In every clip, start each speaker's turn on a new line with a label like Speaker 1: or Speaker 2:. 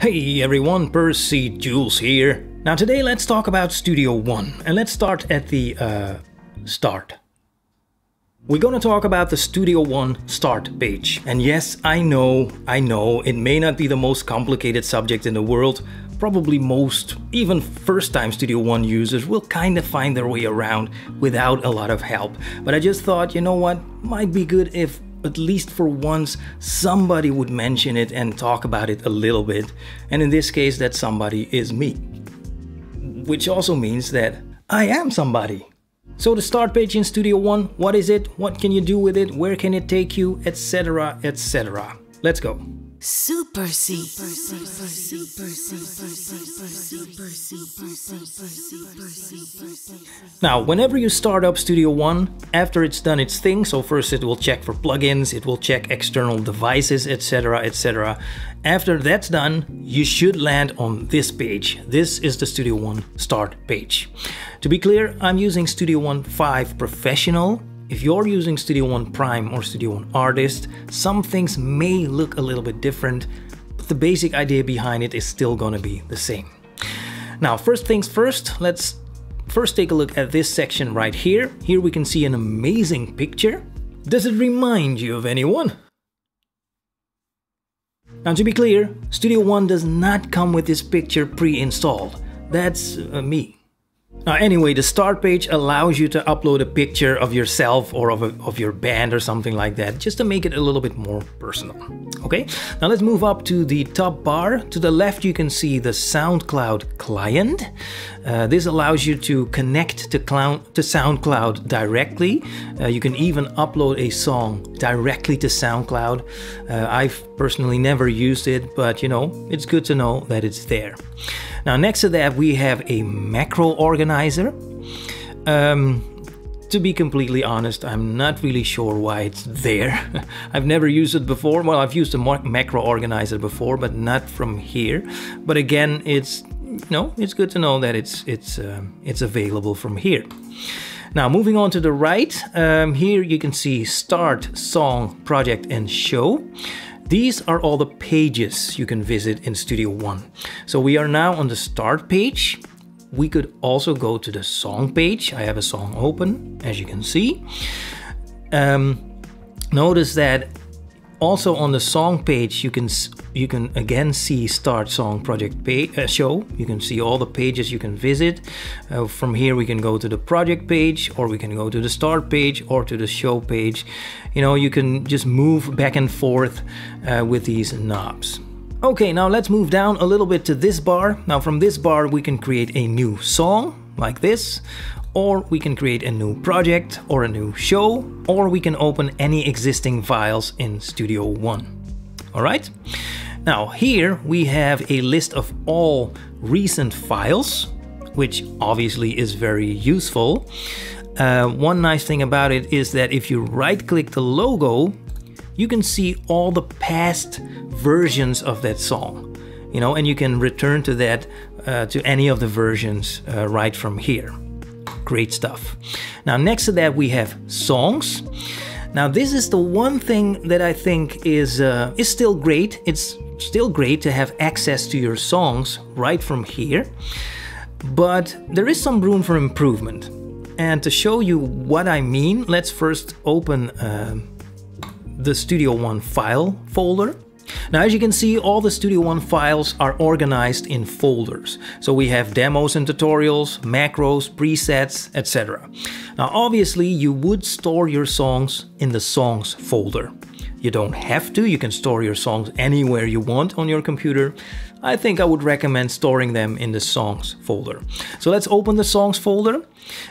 Speaker 1: Hey everyone, Percy Jules here. Now today let's talk about Studio One and let's start at the uh, start. We're gonna talk about the Studio One start page. And yes, I know, I know, it may not be the most complicated subject in the world. Probably most, even first time Studio One users will kind of find their way around without a lot of help. But I just thought, you know what, might be good if at least for once somebody would mention it and talk about it a little bit. And in this case, that somebody is me. Which also means that I am somebody. So the start page in Studio One, what is it? What can you do with it? Where can it take you? Etc. etc. Let's go.
Speaker 2: Supercy.
Speaker 1: Now, whenever you start up Studio One, after it's done its thing, so first it will check for plugins, it will check external devices, etc. etc. After that's done, you should land on this page. This is the Studio One start page. To be clear, I'm using Studio One 5 Professional if you're using Studio One Prime or Studio One Artist, some things may look a little bit different, but the basic idea behind it is still gonna be the same. Now, first things first, let's first take a look at this section right here. Here we can see an amazing picture. Does it remind you of anyone? Now to be clear, Studio One does not come with this picture pre-installed. That's uh, me. Uh, anyway, the start page allows you to upload a picture of yourself or of, a, of your band or something like that, just to make it a little bit more personal. Okay, now let's move up to the top bar. To the left, you can see the SoundCloud client. Uh, this allows you to connect to, to SoundCloud directly. Uh, you can even upload a song directly to SoundCloud. Uh, I've personally never used it, but you know, it's good to know that it's there. Now, next to that, we have a macro organizer. Um, to be completely honest, I'm not really sure why it's there. I've never used it before. Well, I've used a macro organizer before, but not from here. But again, it's you know, it's good to know that it's it's uh, it's available from here. Now, moving on to the right, um, here you can see Start, Song, Project, and Show. These are all the pages you can visit in Studio One. So we are now on the start page. We could also go to the song page. I have a song open, as you can see. Um, notice that also on the song page, you can you can again see start song project page, uh, show. You can see all the pages you can visit. Uh, from here, we can go to the project page, or we can go to the start page, or to the show page. You know, you can just move back and forth uh, with these knobs. Okay, now let's move down a little bit to this bar. Now from this bar, we can create a new song like this, or we can create a new project or a new show, or we can open any existing files in Studio One. All right? Now here we have a list of all recent files, which obviously is very useful. Uh, one nice thing about it is that if you right click the logo, you can see all the past versions of that song you know and you can return to that uh, to any of the versions uh, right from here great stuff. Now, next to that, we have songs. Now, this is the one thing that I think is uh, is still great. It's still great to have access to your songs right from here, but there is some room for improvement. And to show you what I mean, let's first open uh, the Studio One file folder. Now as you can see all the Studio One files are organized in folders. So we have demos and tutorials, macros, presets, etc. Now obviously you would store your songs in the songs folder. You don't have to, you can store your songs anywhere you want on your computer. I think I would recommend storing them in the songs folder. So let's open the songs folder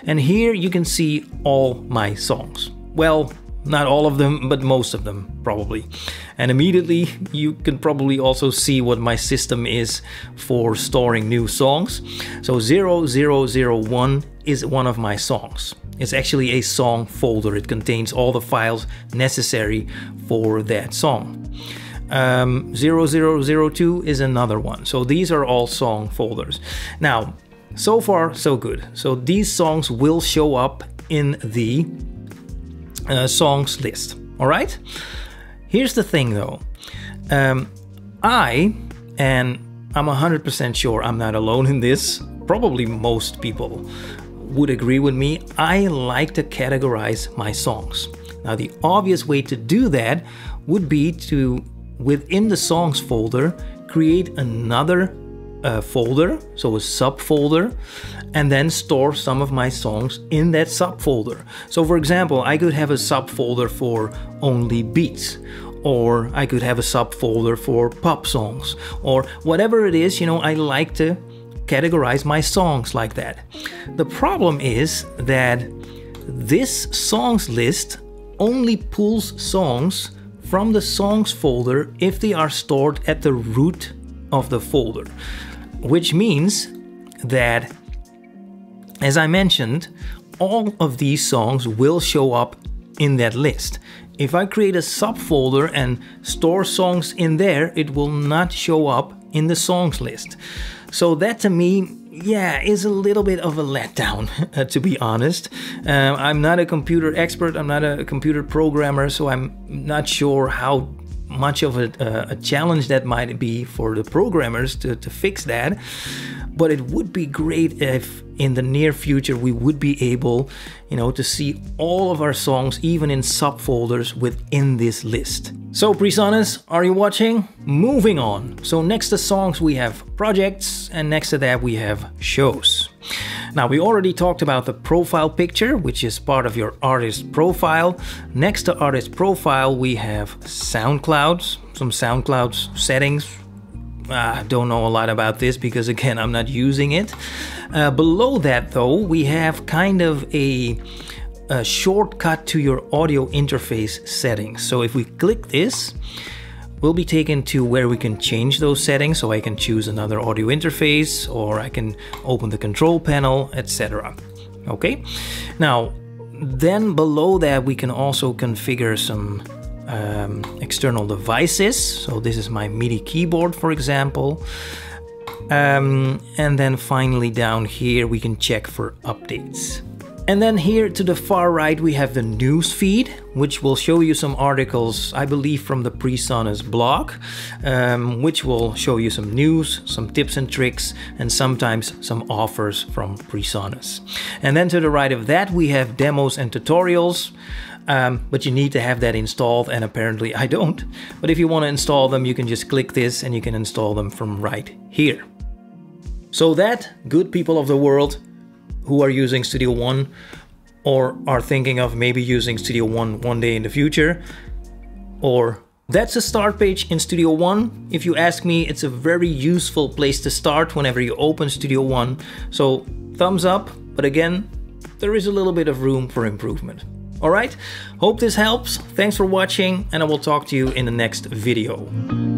Speaker 1: and here you can see all my songs. Well, not all of them, but most of them, probably. And immediately you can probably also see what my system is for storing new songs. So 0001 is one of my songs. It's actually a song folder. It contains all the files necessary for that song. Um, 0002 is another one. So these are all song folders. Now, so far so good. So these songs will show up in the uh, songs list. All right. Here's the thing, though. Um, I and I'm 100% sure I'm not alone in this. Probably most people would agree with me. I like to categorize my songs. Now, the obvious way to do that would be to, within the songs folder, create another uh, folder, so a subfolder, and then store some of my songs in that subfolder. So, for example, I could have a subfolder for only beats, or I could have a subfolder for pop songs, or whatever it is, you know, I like to categorize my songs like that. The problem is that this songs list only pulls songs from the songs folder if they are stored at the root of the folder which means that, as I mentioned, all of these songs will show up in that list. If I create a subfolder and store songs in there, it will not show up in the songs list. So that to me, yeah, is a little bit of a letdown, to be honest. Um, I'm not a computer expert, I'm not a computer programmer, so I'm not sure how much of a, a, challenge that might be for the programmers to, to fix that. But it would be great if in the near future we would be able, you know, to see all of our songs even in subfolders within this list. So PreSonus, are you watching? Moving on. So next to songs we have projects and next to that we have shows. Now, we already talked about the profile picture, which is part of your artist profile. Next to artist profile, we have SoundClouds, some SoundClouds settings. I don't know a lot about this because, again, I'm not using it. Uh, below that, though, we have kind of a, a shortcut to your audio interface settings. So if we click this, we'll be taken to where we can change those settings so I can choose another audio interface or I can open the control panel, etc. Okay, now then below that we can also configure some um, external devices. So this is my MIDI keyboard, for example. Um, and then finally down here we can check for updates. And then here to the far right we have the news feed, which will show you some articles, I believe from the PreSonus blog, um, which will show you some news, some tips and tricks, and sometimes some offers from PreSonus. And then to the right of that we have demos and tutorials. Um, but you need to have that installed and apparently I don't. But if you want to install them, you can just click this and you can install them from right here. So that, good people of the world, who are using Studio One or are thinking of maybe using Studio One one day in the future. Or that's a start page in Studio One. If you ask me, it's a very useful place to start whenever you open Studio One. So thumbs up, but again, there is a little bit of room for improvement. Alright, hope this helps. Thanks for watching and I will talk to you in the next video.